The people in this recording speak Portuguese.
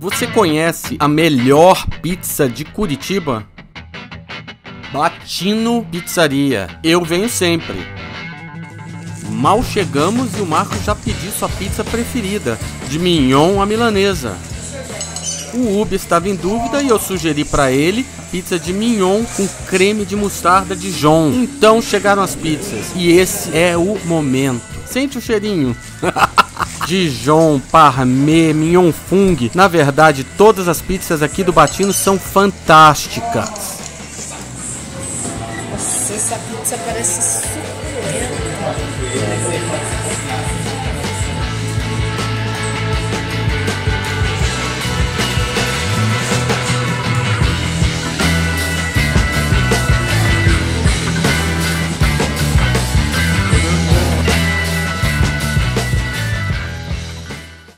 Você conhece a melhor pizza de Curitiba? Batino Pizzaria. Eu venho sempre. Mal chegamos e o Marcos já pediu sua pizza preferida, de mignon à milanesa. O Ubi estava em dúvida e eu sugeri para ele pizza de mignon com creme de mostarda de Dijon. Então chegaram as pizzas e esse é o momento. Sente o cheirinho. Dijon, Parmê, Mignon Fung. Na verdade, todas as pizzas aqui do Batino são fantásticas. Nossa, essa pizza parece suculenta.